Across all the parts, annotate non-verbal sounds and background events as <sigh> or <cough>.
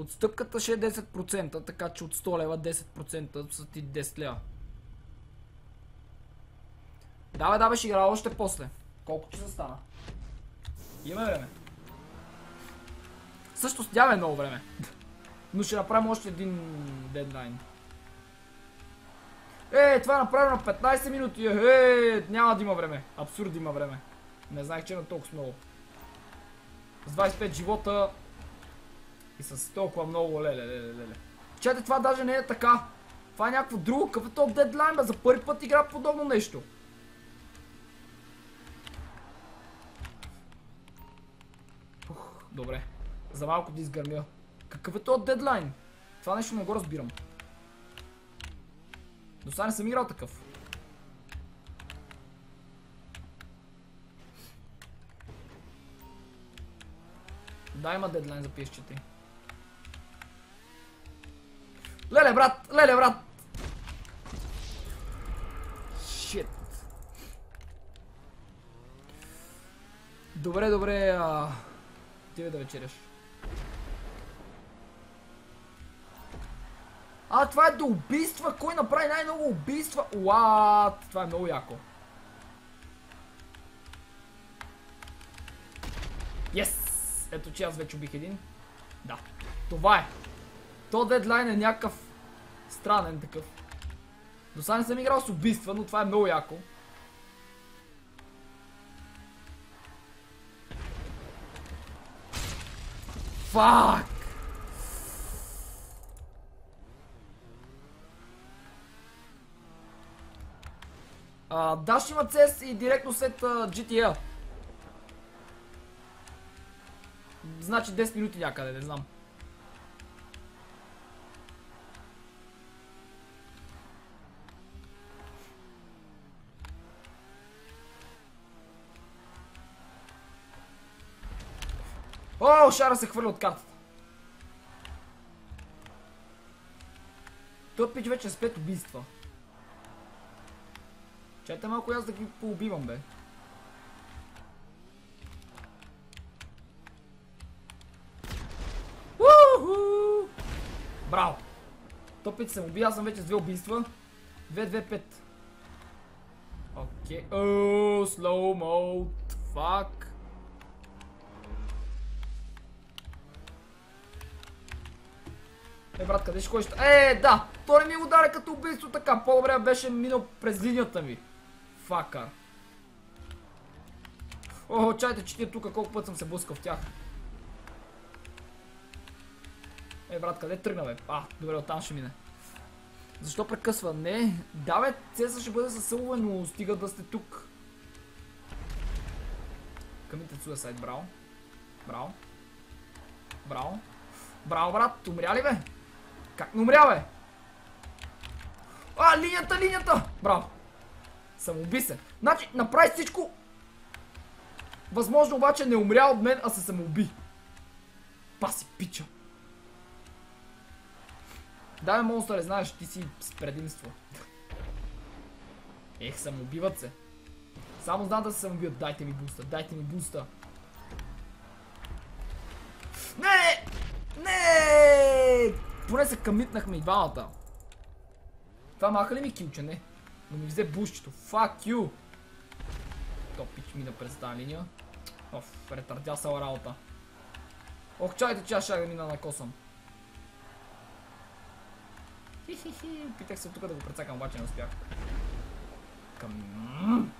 Отстъпката ще е 10%, така че от 100 лева 10% са ти 10 лева. Давай, давай, ще играя още после. Колко часа стана? Има време. Също нямаме много време. Но ще направим още един дедлайн. Е, това е направено на 15 минути. Е, няма да има време. Абсурд има време. Не знаех, че е на толкова много. С 25 живота и с толкова много леле, леле, леле. Чете, това даже не е така. Това е някакво друго. Какъв е то дедлайн, бе? За първи път игра подобно нещо. Ух, добре. За малко да изгърмя. Какъв е то дедлайн? Това нещо не го разбирам. До сега не съм играл такъв. Да, има дедлайн за PS4. Леле, брат! Леле, брат! Шит. Добре, добре, а... Ти да вечеряш. А, това е до убийства! Кой направи най-много убийства? Уаат! Това е много яко. Yes! Ето, че аз вече убих един. Да. Това е. То дедлайн е някакъв странен такъв. До сега не съм играл с убийства, но това е много яко. Фак! А, има CES и директно след GTA. Значи 10 минути някъде, не знам. О, Шара се хвърля от картата. Той пич вече с 5 убийства. Чайте малко аз да ги поубивам, бе. Уху! Браво! То пич съм убил, аз съм вече с две убийства. 2-2-5. Окей. Ооо, slow mode. Fuck. Е, брат, къде ще ходиш? Е, да! То не ми даде като убийство така. По-добре беше минал през линията ми. Факър. О, чайте, че ти тук колко път съм се блъскал в тях. Е, брат, къде тръгна, бе? А, добре, оттам ще мине. Защо прекъсва? Не. Да, бе, Цеса ще бъде засълва, но стига да сте тук. Къмите Suicide, браво. Браво. Браво. Браво, брат, умря ли, бе? Как не умря, бе? А, линията, линията! Браво! Самоуби се. Значи, направи всичко... Възможно обаче не умря от мен, а се самоуби. Паси пича. Да, монстър, знаеш, ти си с предимство. Ех, самоубиват се. Само знам да се самоубиват. Дайте ми буста, дайте ми буста. Не! Не! Поне се къмитнахме и двамата. Това маха ли ми килче? Не. Но ми взе бушчето. Fuck you! То пич мина през тази линия. Оф, ретардя работа. Ох, чайте, че аз ще да мина на косъм. Хи-хи-хи, питах се тук да го прецакам, обаче не успях. Към...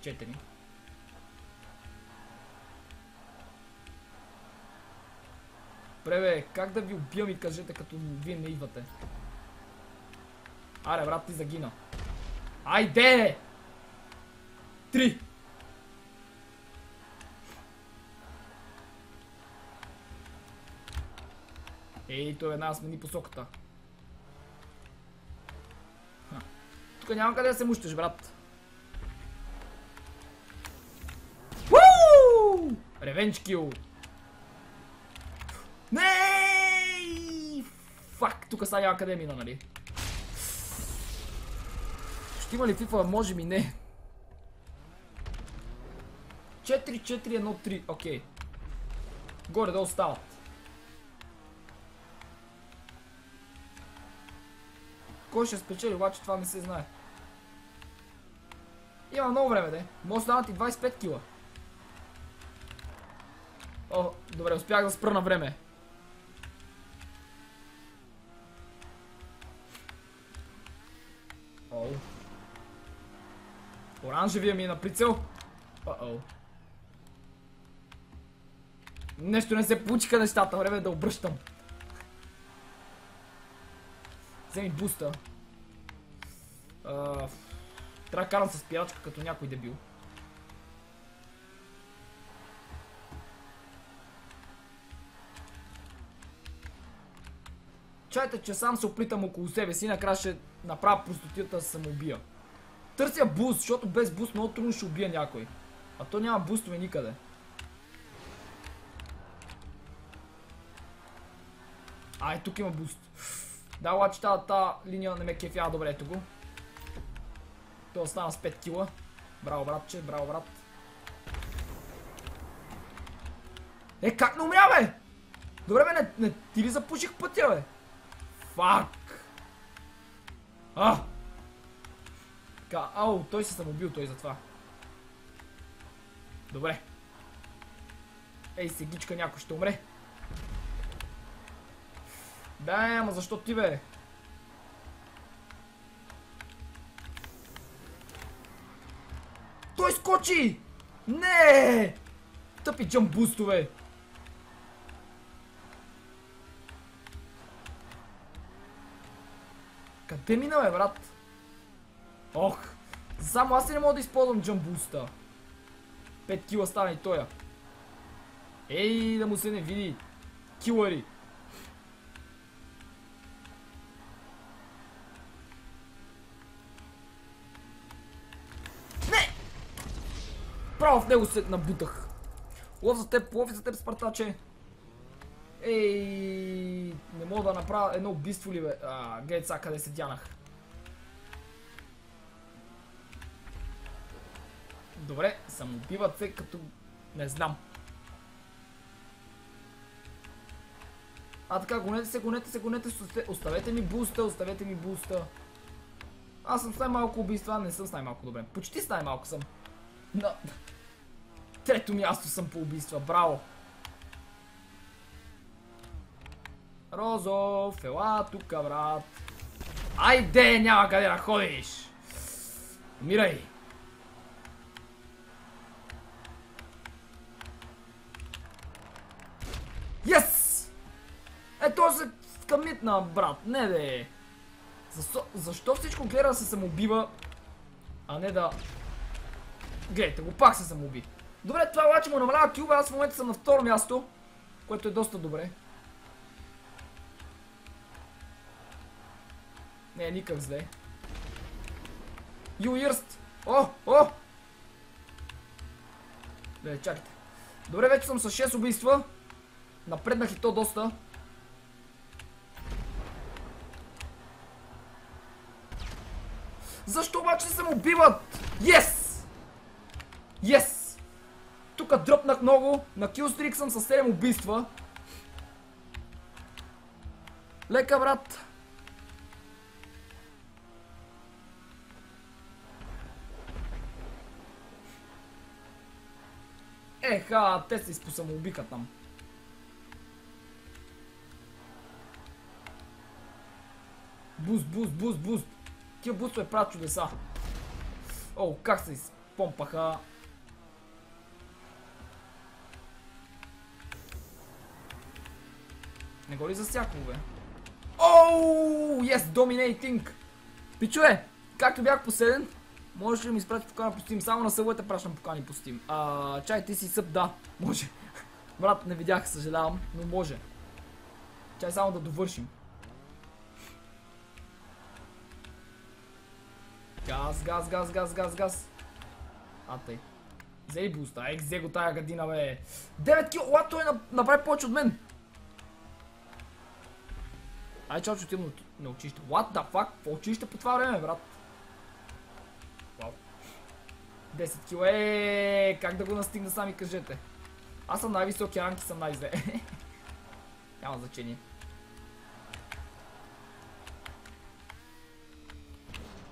Четири. Добре бе, как да ви убия ми кажете, като вие не идвате? Аре, брат, ти загина. Айде! Три! Ей, той една смени посоката. Тук няма къде да се мущеш, брат. Ревенч кил! Тук са мина, нали? Ще има ли FIFA? Може ми не. 4-4-1-3. Окей. Горе да остават. Кой ще спечели, обаче това не се знае. Има много време, де. Може да дават и 25 кила. О, добре, успях да спра на време. Оу. Оранжевия ми е на прицел. О-оу. Нещо не се получиха нещата, време е да обръщам. Вземи буста. Uh, трябва да карам с пирачка като някой дебил. Чайте, че сам се оплитам около себе си, накрая ще направя простотията да се самоубия. Търся буст, защото без буст много трудно ще убия някой. А то няма бустове никъде. Ай, тук има буст. Да, обаче тази та линия не ме кефя добре, ето го. Той остана с 5 кила. Браво, братче, браво, брат. Е, как не умря, бе? Добре, бе, не ти ли запуших пътя, бе? Фак! А! Така, ау, той се самоубил, той затова. Добре. Ей, сегичка някой ще умре. Да, ама защо ти бе? Той скочи! Не! Тъпи джамбустове! Къде мина бе, брат? Ох! Само аз не мога да използвам джамбуста? 5 кила стана и тоя. Ей, да му се не види. Килари. Право в него се набутах. Лов за теб, лов за теб, Спартаче. Ей, не мога да направя едно убийство ли бе. А, гледай сега къде се тянах. Добре, самоубиват се като... Не знам. А така, гонете се, гонете се, гонете се, оставете ми буста, оставете ми буста. Аз съм с най-малко убийства, не съм с най-малко добре. Почти с най-малко съм. На... Трето място съм по убийства, браво! Розов, ела тука, брат. Айде, няма къде да ходиш! Умирай! Yes! Ето се скамитна, брат. Не де. Защо, защо всичко гледа да се самоубива, а не да... Гледайте го, пак се самоуби. Добре, това обаче му намалява кюба, аз в момента съм на второ място, което е доста добре. Не е никак зле. Ю Ирст! О, о! Добре, чакайте. Добре, вече съм с 6 убийства. Напреднах и то доста. Защо обаче се убиват? Yes! Yes! Тук дръпнах много. На килстрик съм с 7 убийства. Лека, брат. Еха, те се изпосамоубиха там. Буст, буст, буст, буст. Тия бустове правят чудеса. О, как се изпомпаха. Не го ли засякало, бе? Оу, yes, dominating! Пичове, както бях последен, можеш ли ми изпрати покана по Steam? Само на съвете пращам покани по Steam. А, чай, ти си съп, да, може. <laughs> Брат, не видях, съжалявам, но може. Чай само да довършим. Газ, газ, газ, газ, газ, газ. А, тъй. Взе буста. Ек, взе го тая гадина, бе. 9 кил. Ла, той направи повече от мен. Ай, чао, че отивам на училище. What the fuck? В училище по това време, брат? 10 кил. Е, как да го настигна сами кажете. Аз съм най-високи ранки, съм най-зле. <laughs> Няма значение.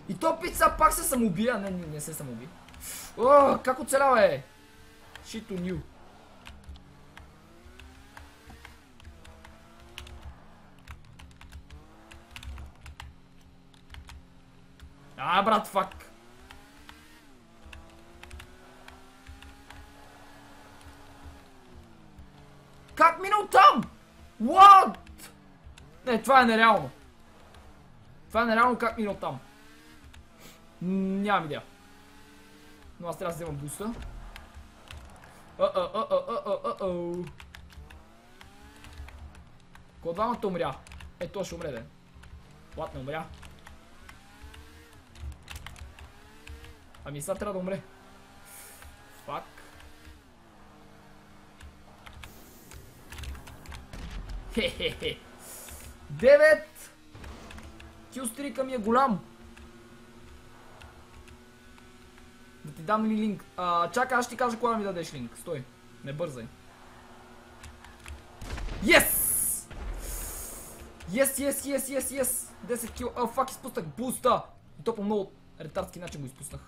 И то сега пак се самоубия. Не, не, не се самоуби. О, как оцелява е? On you. А, брат, фак. Не, това е нереално. Това е нереално как минал там. М, Нямам идея. Но аз трябва да вземам буста. От двамата умря? Е, той ще умре, де. Лад не умря. Ами сега трябва да умре. Фак. Хе-хе-хе. Девет! Килстрика ми е голям. Да ти дам ли линк? А, чакай, аз ще ти кажа кога ми дадеш линк. Стой. Не бързай. Yes! Yes, yes, yes, yes, yes! 10 кил... А, фак, изпуснах буста! И то по много ретардски начин го изпуснах.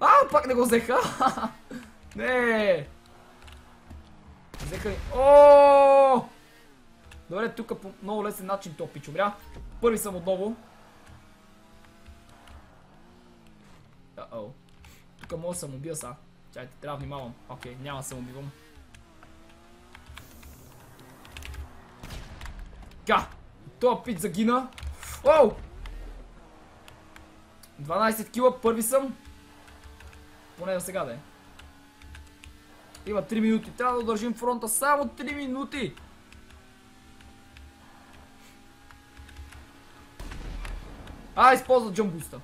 А, пак не го взеха! <laughs> не! Взеха ли... О! Добре, тук по много лесен начин то умря. Първи съм отново. Тук мога да съм убия са. Чайте, трябва да внимавам. Окей, няма да се убивам. Ка! Това пич загина. Оу! 12 кила, първи съм. Поне за сега да е. Има 3 минути. Трябва да удържим фронта само 3 минути. А, използва джамбуста.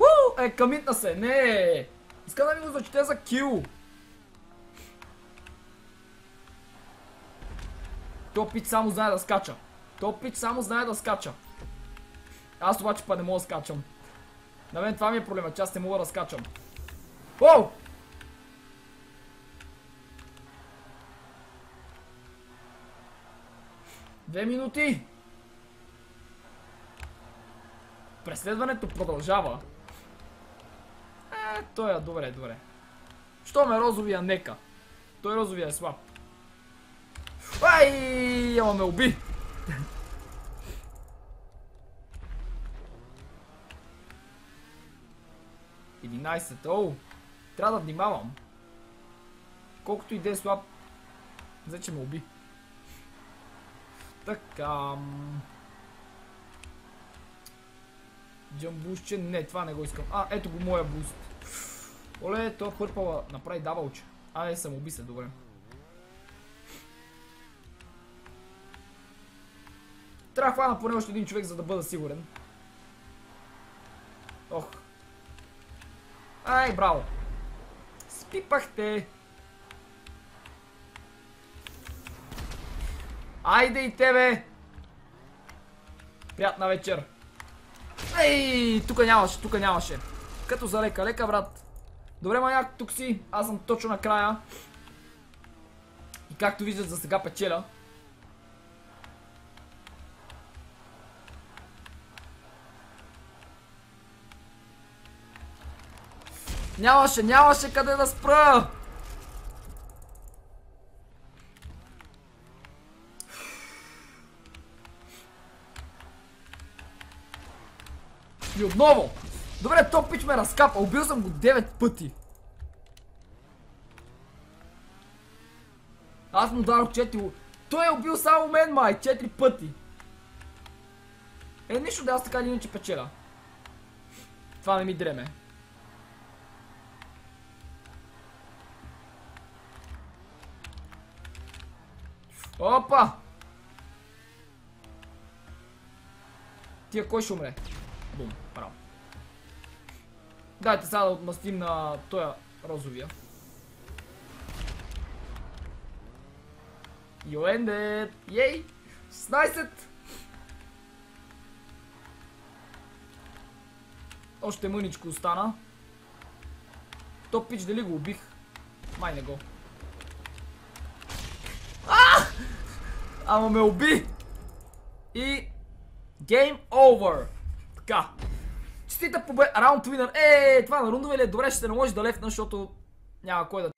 Уу, е, камитна се. Не. Иска да ми го зачете за кил. То пич само знае да скача. То пич само знае да скача. Аз обаче па не мога да скачам. На мен това ми е проблема, че аз не мога да скачам. Оу! Две минути! Преследването продължава. Е, той е добре, добре. Що ме розовия нека? Той розовия е слаб. Ай, ама ме уби! Единайсет, оу! Трябва да внимавам. Колкото и да е слаб, взе, че ме уби. Така. Джамбушче, не, това не го искам. А, ето го моя буст. Оле, това пърпала направи давалче. А, е, съм уби добре. Трябва да хвана поне още един човек, за да бъда сигурен. Ох. Ай, браво. Спипахте. Айде и тебе! Приятна вечер! Ей, тук нямаше, тук нямаше. Като за лека, лека брат. Добре, маняк, тук си. Аз съм точно накрая. И както виждат, за сега печеля. Нямаше, нямаше къде да спра! И отново! Добре, топ пич ме разкапа. Убил съм го 9 пъти. Аз му дадох 4. Той е убил само мен, май. 4 пъти. Е, нищо да аз така или иначе печеля. Това не ми дреме. Опа! Тия кой ще умре? Бум, право. Дайте сега да отмъстим на тоя розовия. You ended! Ей! 16! Още мъничко остана. Топ пич дали го убих? Май не го. А! Ама ме уби! И... Game over! Така. Честита победа. Раунд winner. Е, това на рундове ли е? Добре, ще се наложи да лефна, защото няма кой да...